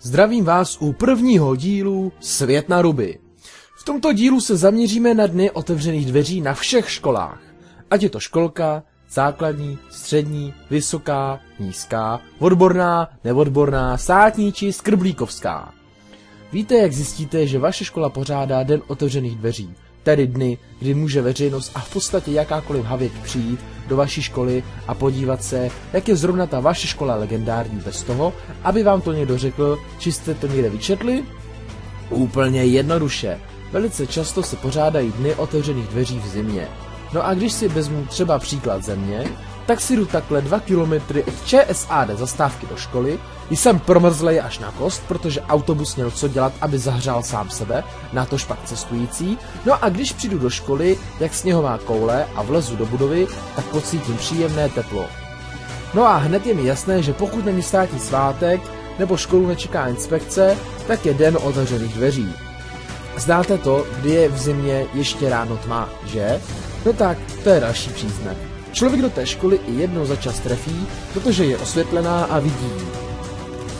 Zdravím vás u prvního dílu Svět na ruby. V tomto dílu se zaměříme na dny otevřených dveří na všech školách. Ať je to školka, základní, střední, vysoká, nízká, odborná, neodborná, státní či skrblíkovská. Víte, jak zjistíte, že vaše škola pořádá den otevřených dveří, tedy dny, kdy může veřejnost a v podstatě jakákoliv havěť přijít do vaší školy a podívat se, jak je zrovna ta vaše škola legendární bez toho, aby vám to někdo řekl, či jste to někde vyčetli? Úplně jednoduše. Velice často se pořádají dny otevřených dveří v zimě. No a když si vezmu třeba příklad země, tak si jdu takhle dva kilometry od ČSAD zastávky do školy, jsem promrzlej až na kost, protože autobus měl co dělat, aby zahřál sám sebe, na to špak cestující. No a když přijdu do školy, jak sněhová koule a vlezu do budovy, tak pocítím příjemné teplo. No a hned je mi jasné, že pokud není státní svátek, nebo školu nečeká inspekce, tak je den otevřených dveří. Znáte to, kdy je v zimě ještě ráno tma, že? No tak, to je další příznak. Člověk do té školy i jednou za čas trefí, protože je osvětlená a vidí.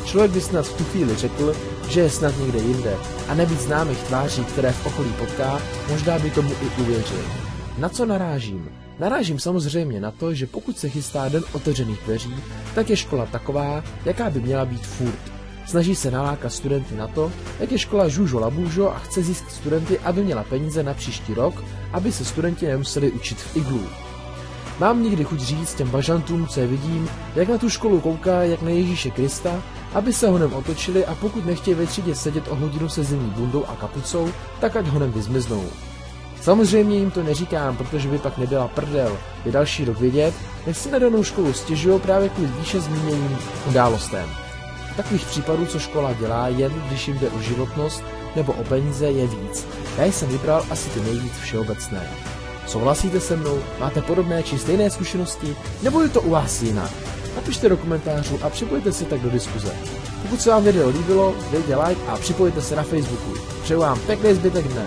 Člověk by snad v tu chvíli řekl, že je snad někde jinde a nebýt známých tváří, které v okolí potká, možná by tomu i uvěřil. Na co narážím? Narážím samozřejmě na to, že pokud se chystá den otevřených dveří, tak je škola taková, jaká by měla být furt. Snaží se nalákat studenty na to, jak je škola žužo labužo a chce získat studenty, aby měla peníze na příští rok, aby se studenti nemuseli učit v iglu. Mám někdy chuť říct těm bažantům, co je vidím, jak na tu školu kouká, jak na Ježíše Krista, aby se honem otočili a pokud nechtějí ve třídě sedět o hodinu se zimní bundou a kapucou, tak ať honem vyzmiznou. Samozřejmě jim to neříkám, protože by pak nebyla prdel, je další rok vědět, jak si na danou školu stěžují právě kvůli výše zmíněným událostem. Takových případů, co škola dělá, jen když jim jde o životnost nebo o peníze, je víc. Já jsem vybral asi ty nejvíc všeobecné. Souhlasíte se mnou? Máte podobné či stejné zkušenosti? Nebo je to u vás jinak? Napište do komentářů a připojte se tak do diskuze. Pokud se vám video líbilo, dejte like a připojte se na Facebooku. Přeju vám pěkný zbytek dne.